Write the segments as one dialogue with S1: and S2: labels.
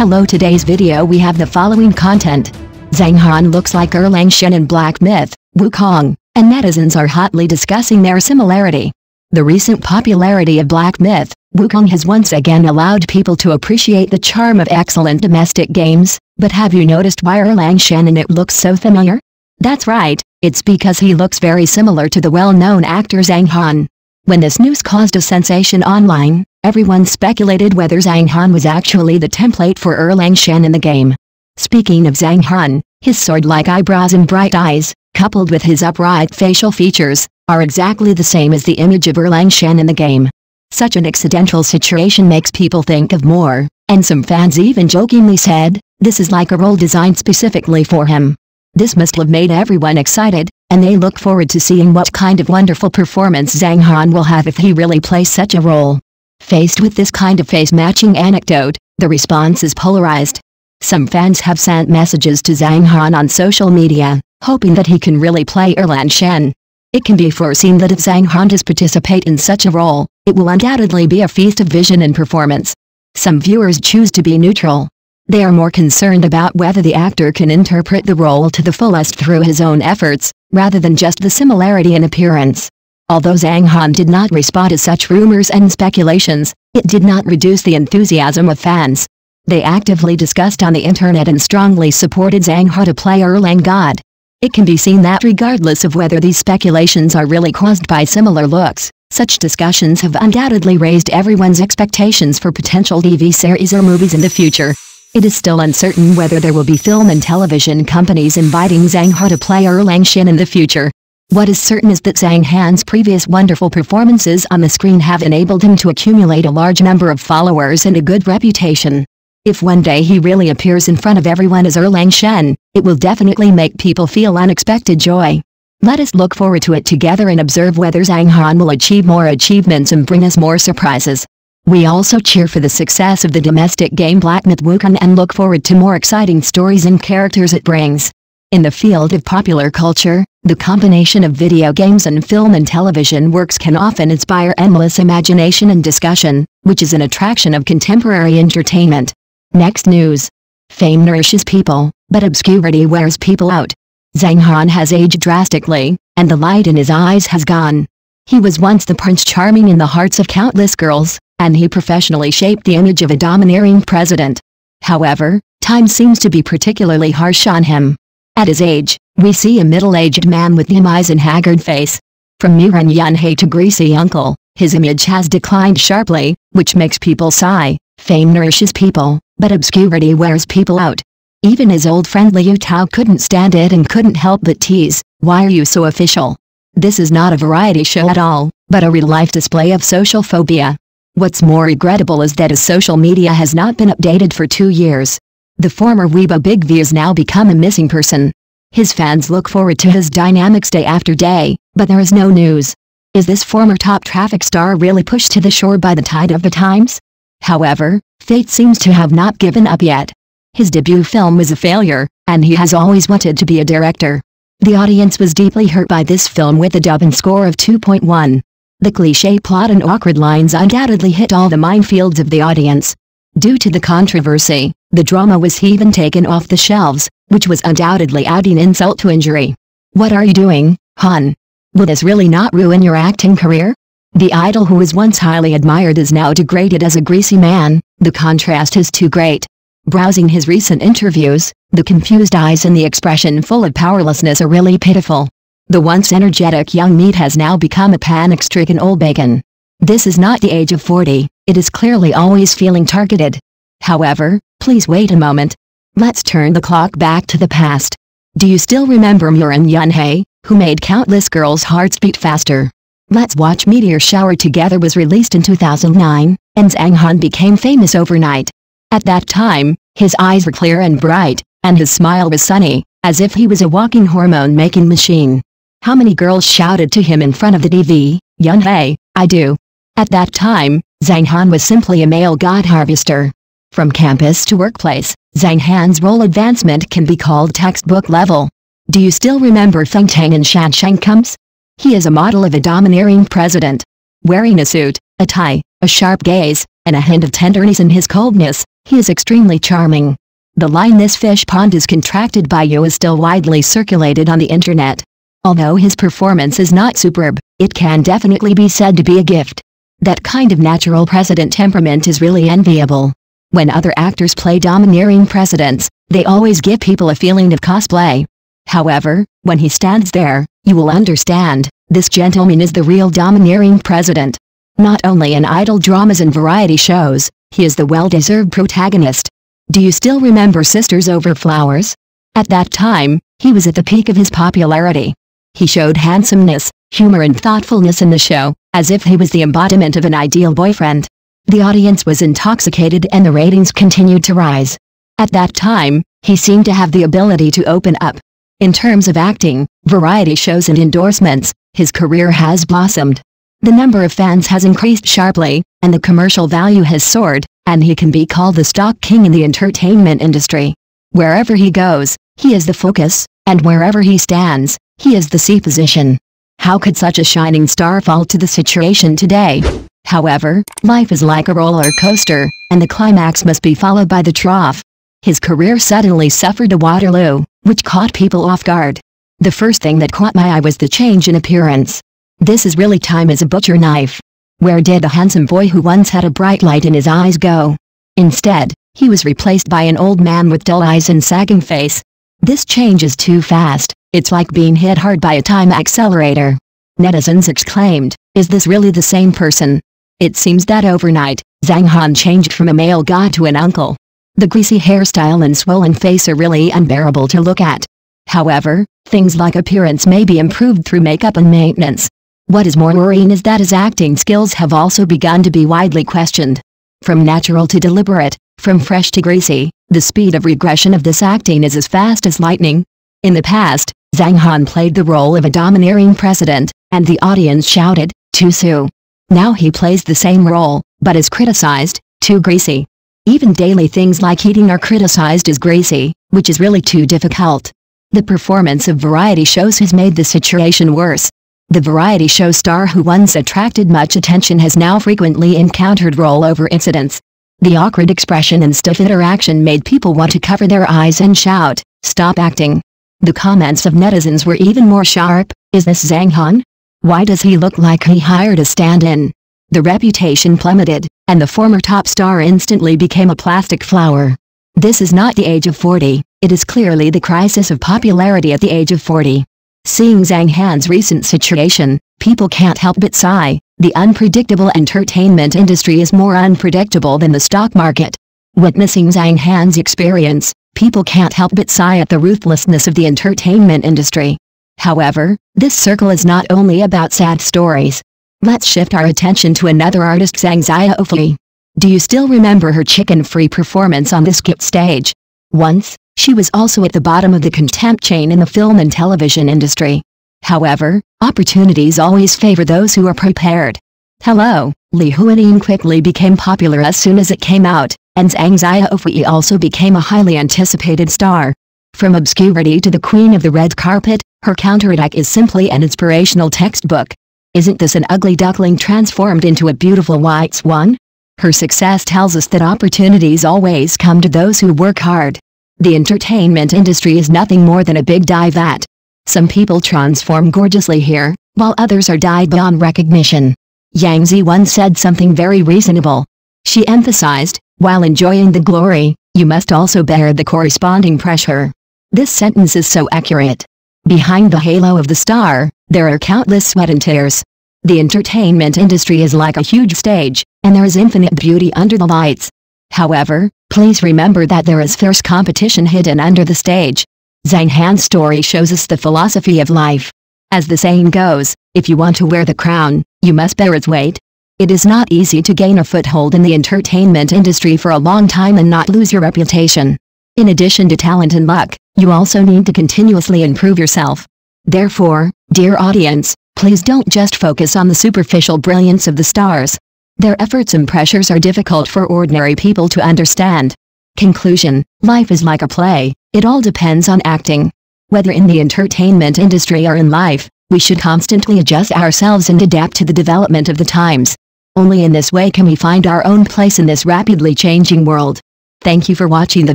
S1: Hello today's video we have the following content. Zhang Han looks like Erlang Shen in Black Myth, Wukong, and netizens are hotly discussing their similarity. The recent popularity of Black Myth, Wukong has once again allowed people to appreciate the charm of excellent domestic games, but have you noticed why Erlang Shen in it looks so familiar? That's right, it's because he looks very similar to the well-known actor Zhang Han. When this news caused a sensation online, everyone speculated whether Zhang Han was actually the template for Erlang Shen in the game. Speaking of Zhang Han, his sword-like eyebrows and bright eyes, coupled with his upright facial features, are exactly the same as the image of Erlang Shen in the game. Such an accidental situation makes people think of more, and some fans even jokingly said, this is like a role designed specifically for him. This must have made everyone excited, and they look forward to seeing what kind of wonderful performance Zhang Han will have if he really plays such a role. Faced with this kind of face-matching anecdote, the response is polarized. Some fans have sent messages to Zhang Han on social media, hoping that he can really play Erlang Shen. It can be foreseen that if Zhang Han does participate in such a role, it will undoubtedly be a feast of vision and performance. Some viewers choose to be neutral, they are more concerned about whether the actor can interpret the role to the fullest through his own efforts, rather than just the similarity in appearance. Although Zhang Han did not respond to such rumors and speculations, it did not reduce the enthusiasm of fans. They actively discussed on the internet and strongly supported Zhang Han to play Erlang God. It can be seen that regardless of whether these speculations are really caused by similar looks, such discussions have undoubtedly raised everyone's expectations for potential TV series or movies in the future. It is still uncertain whether there will be film and television companies inviting Zhang Han to play Erlang Shen in the future. What is certain is that Zhang Han's previous wonderful performances on the screen have enabled him to accumulate a large number of followers and a good reputation. If one day he really appears in front of everyone as Erlang Shen, it will definitely make people feel unexpected joy. Let us look forward to it together and observe whether Zhang Han will achieve more achievements and bring us more surprises. We also cheer for the success of the domestic game Black Myth Wukong and look forward to more exciting stories and characters it brings. In the field of popular culture, the combination of video games and film and television works can often inspire endless imagination and discussion, which is an attraction of contemporary entertainment. Next news. Fame nourishes people, but obscurity wears people out. Zhang Han has aged drastically, and the light in his eyes has gone. He was once the Prince Charming in the hearts of countless girls, and he professionally shaped the image of a domineering president. However, time seems to be particularly harsh on him. At his age, we see a middle-aged man with dim eyes and haggard face. From Murong Yunhai to greasy uncle, his image has declined sharply, which makes people sigh. Fame nourishes people, but obscurity wears people out. Even his old friend Liu Tao couldn't stand it and couldn't help but tease, why are you so official? This is not a variety show at all, but a real-life display of social phobia. What's more regrettable is that his social media has not been updated for two years. The former Big V has now become a missing person. His fans look forward to his dynamics day after day, but there is no news. Is this former top traffic star really pushed to the shore by the tide of the times? However, fate seems to have not given up yet. His debut film was a failure, and he has always wanted to be a director. The audience was deeply hurt by this film with a Douban score of 2.1. The cliché plot and awkward lines undoubtedly hit all the minefields of the audience. Due to the controversy, the drama was even taken off the shelves, which was undoubtedly adding insult to injury. What are you doing, Han? Will this really not ruin your acting career? The idol who was once highly admired is now degraded as a greasy man, the contrast is too great. Browsing his recent interviews, the confused eyes and the expression full of powerlessness are really pitiful. The once energetic young meat has now become a panic-stricken old bacon. This is not the age of 40, it is clearly always feeling targeted. However, please wait a moment. Let's turn the clock back to the past. Do you still remember Murong Yunhai, who made countless girls' hearts beat faster? Let's Watch Meteor Shower Together was released in 2009, and Zhang Han became famous overnight. At that time, his eyes were clear and bright, and his smile was sunny, as if he was a walking hormone-making machine. How many girls shouted to him in front of the TV, Yun Hei, I do. At that time, Zhang Han was simply a male god harvester. From campus to workplace, Zhang Han's role advancement can be called textbook level. Do you still remember Feng Teng and Shan Sheng comes? He is a model of a domineering president. Wearing a suit, a tie, a sharp gaze, and a hint of tenderness in his coldness, He is extremely charming. The line this fish pond is contracted by you is still widely circulated on the internet. Although his performance is not superb, it can definitely be said to be a gift. That kind of natural president temperament is really enviable. When other actors play domineering presidents, they always give people a feeling of cosplay. However, when he stands there, you will understand, this gentleman is the real domineering president. Not only in idol dramas and variety shows, he is the well-deserved protagonist. Do you still remember Sisters Over Flowers? At that time, he was at the peak of his popularity. He showed handsomeness, humor and thoughtfulness in the show, as if he was the embodiment of an ideal boyfriend. The audience was intoxicated and the ratings continued to rise. At that time, he seemed to have the ability to open up. In terms of acting, variety shows and endorsements, his career has blossomed. The number of fans has increased sharply, and the commercial value has soared, and he can be called the stock king in the entertainment industry. Wherever he goes, he is the focus, and wherever he stands, he is the C position. How could such a shining star fall to the situation today? However, life is like a roller coaster, and the climax must be followed by the trough. His career suddenly suffered a Waterloo, which caught people off guard. The first thing that caught my eye was the change in appearance. This is really time as a butcher knife. Where did the handsome boy who once had a bright light in his eyes go? Instead, he was replaced by an old man with dull eyes and sagging face. This change is too fast. It's like being hit hard by a time accelerator. Netizens exclaimed, is this really the same person? It seems that overnight, Zhang Han changed from a male god to an uncle. The greasy hairstyle and swollen face are really unbearable to look at. However, things like appearance may be improved through makeup and maintenance. What is more worrying is that his acting skills have also begun to be widely questioned. From natural to deliberate, from fresh to greasy, the speed of regression of this acting is as fast as lightning. In the past, Zhang Han played the role of a domineering president, and the audience shouted, too soon. Now he plays the same role, but is criticized, too greasy. Even daily things like eating are criticized as greasy, which is really too difficult. The performance of variety shows has made the situation worse. The variety show star who once attracted much attention has now frequently encountered rollover incidents. The awkward expression and stiff interaction made people want to cover their eyes and shout, stop acting. The comments of netizens were even more sharp, is this Zhang Han? Why does he look like he hired a stand-in? The reputation plummeted, and the former top star instantly became a plastic flower. This is not the age of 40, it is clearly the crisis of popularity at the age of 40. Seeing Zhang Han's recent situation, people can't help but sigh, the unpredictable entertainment industry is more unpredictable than the stock market. Witnessing Zhang Han's experience, people can't help but sigh at the ruthlessness of the entertainment industry. However, this circle is not only about sad stories. Let's shift our attention to another artist Zhang Xiaofei. Do you still remember her chicken-free performance on the skit stage? Once, she was also at the bottom of the contempt chain in the film and television industry. However, opportunities always favor those who are prepared. Hello, Li Huanying quickly became popular as soon as it came out, and Zhang Xiaofei also became a highly anticipated star. From obscurity to the queen of the red carpet, her counterattack is simply an inspirational textbook. Isn't this an ugly duckling transformed into a beautiful white swan? Her success tells us that opportunities always come to those who work hard. The entertainment industry is nothing more than a big dye vat. Some people transform gorgeously here, while others are dyed beyond recognition. Yang Zi once said something very reasonable. She emphasized, while enjoying the glory, you must also bear the corresponding pressure. This sentence is so accurate. Behind the halo of the star, there are countless sweat and tears. The entertainment industry is like a huge stage, and there is infinite beauty under the lights. However, please remember that there is fierce competition hidden under the stage. Zhang Han's story shows us the philosophy of life. As the saying goes, if you want to wear the crown, you must bear its weight. It is not easy to gain a foothold in the entertainment industry for a long time and not lose your reputation. In addition to talent and luck, you also need to continuously improve yourself. Therefore, dear audience, please don't just focus on the superficial brilliance of the stars, their efforts and pressures are difficult for ordinary people to understand. Conclusion Life is like a play, it all depends on acting. Whether in the entertainment industry or in life, we should constantly adjust ourselves and adapt to the development of the times. Only in this way can we find our own place in this rapidly changing world. Thank you for watching the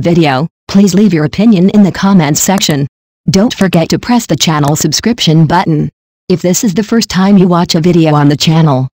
S1: video, please leave your opinion in the comments section. Don't forget to press the channel subscription button. If this is the first time you watch a video on the channel,